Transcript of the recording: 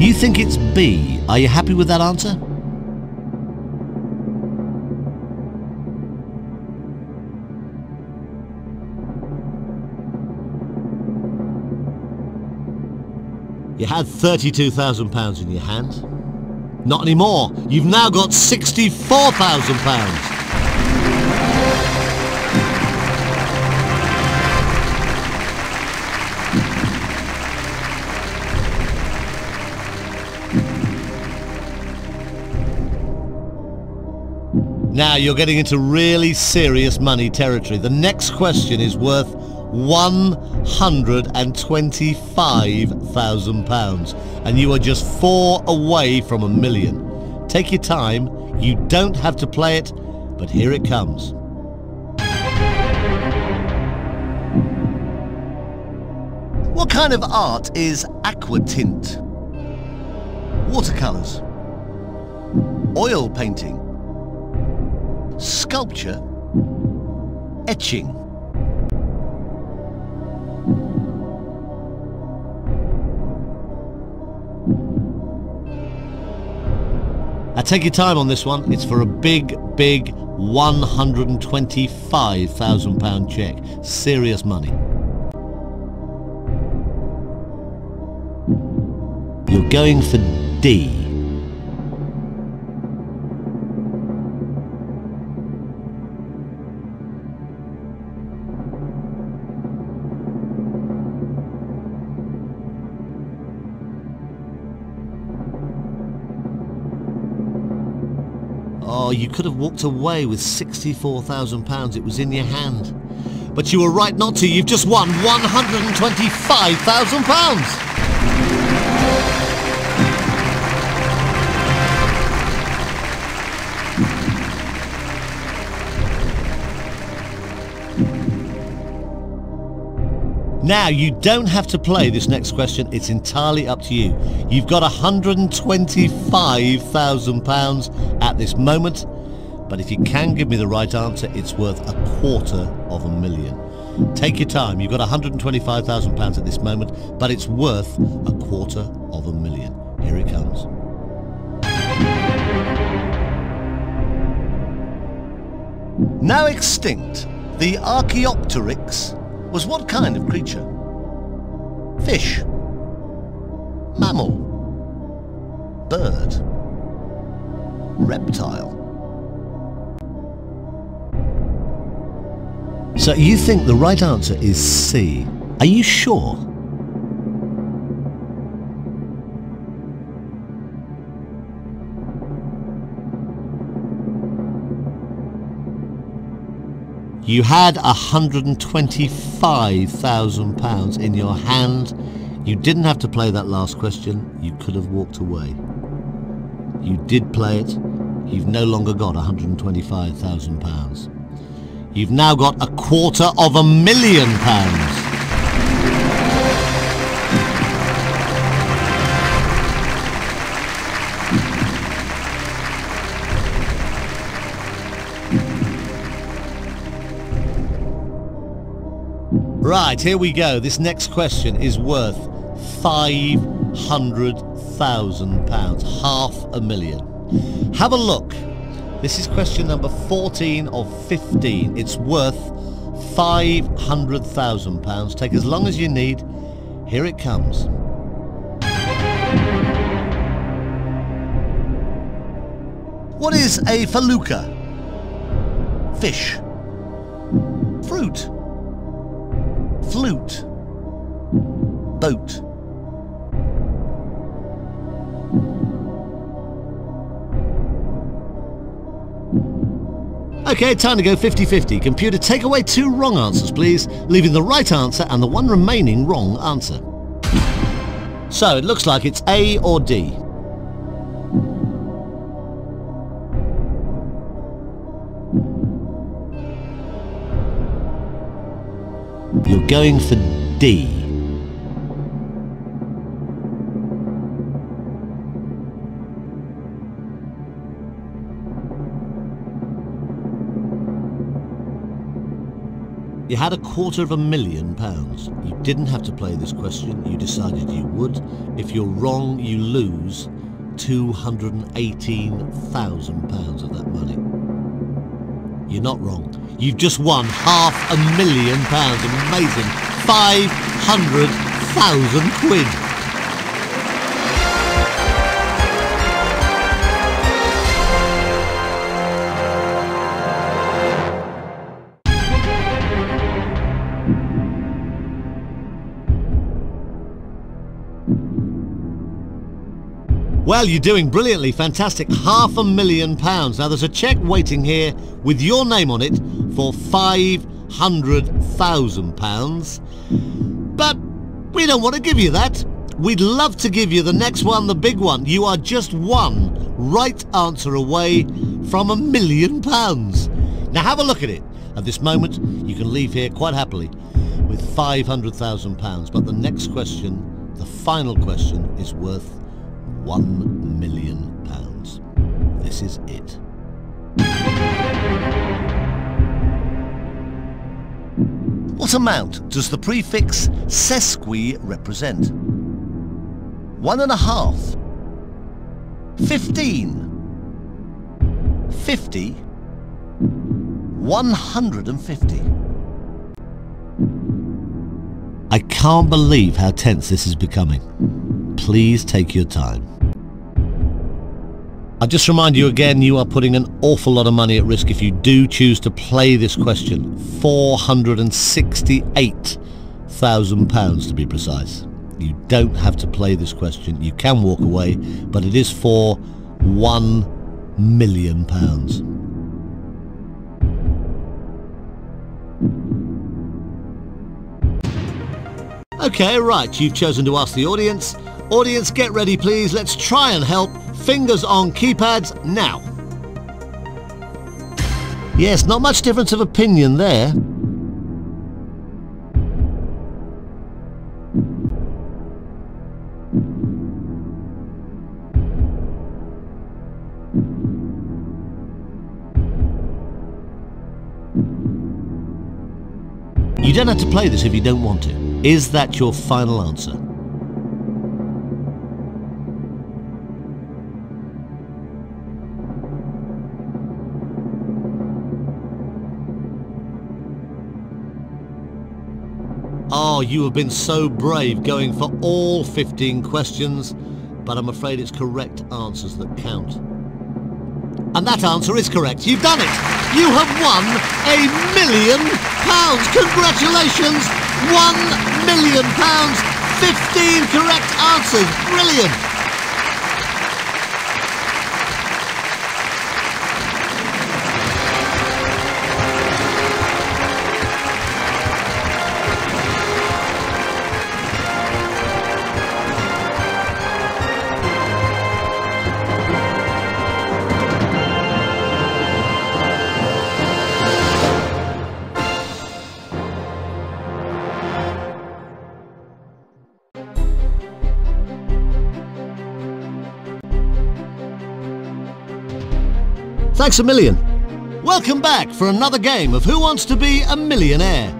You think it's B. Are you happy with that answer? You had £32,000 in your hand. Not anymore. You've now got £64,000. Now you're getting into really serious money territory. The next question is worth £125,000 and you are just four away from a million. Take your time, you don't have to play it, but here it comes. What kind of art is aquatint? Watercolours? Oil painting? Sculpture? Etching? Now take your time on this one. It's for a big, big £125,000 check. Serious money. You're going for D. Oh, you could have walked away with £64,000. It was in your hand. But you were right not to. You've just won £125,000. Now, you don't have to play this next question. It's entirely up to you. You've got £125,000 at this moment. But if you can give me the right answer, it's worth a quarter of a million. Take your time. You've got £125,000 at this moment, but it's worth a quarter of a million. Here it comes. Now extinct, the Archaeopteryx was what kind of creature? Fish? Mammal? Bird? Reptile? So you think the right answer is C. Are you sure? You had £125,000 in your hand. You didn't have to play that last question. You could have walked away. You did play it. You've no longer got £125,000. You've now got a quarter of a million pounds. Right, here we go. This next question is worth £500,000, half a million. Have a look. This is question number 14 of 15. It's worth £500,000. Take as long as you need. Here it comes. What is a felucca? Fish. Fruit flute, boat. Okay, time to go 50-50. Computer, take away two wrong answers, please, leaving the right answer and the one remaining wrong answer. So, it looks like it's A or D. You're going for D. You had a quarter of a million pounds. You didn't have to play this question. You decided you would. If you're wrong, you lose £218,000 of that money. You're not wrong. You've just won half a million pounds. Amazing. 500,000 quid. Well, you're doing brilliantly. Fantastic. Half a million pounds. Now, there's a cheque waiting here with your name on it for £500,000. But we don't want to give you that. We'd love to give you the next one, the big one. You are just one right answer away from a million pounds. Now, have a look at it. At this moment, you can leave here quite happily with £500,000. But the next question, the final question, is worth one million pounds. This is it. What amount does the prefix sesqui represent? One and a half. Fifteen. Fifty. One hundred and fifty. I can't believe how tense this is becoming. Please take your time. I just remind you again, you are putting an awful lot of money at risk if you do choose to play this question. £468,000 to be precise. You don't have to play this question. You can walk away, but it is for £1 million. Okay, right, you've chosen to ask the audience. Audience, get ready please. Let's try and help. Fingers on keypads now. Yes, not much difference of opinion there. You don't have to play this if you don't want to. Is that your final answer? Oh, you have been so brave going for all 15 questions, but I'm afraid it's correct answers that count. And that answer is correct. You've done it. You have won a million pounds. Congratulations. One million pounds. 15 correct answers. Brilliant. Thanks a million. Welcome back for another game of Who Wants to Be a Millionaire?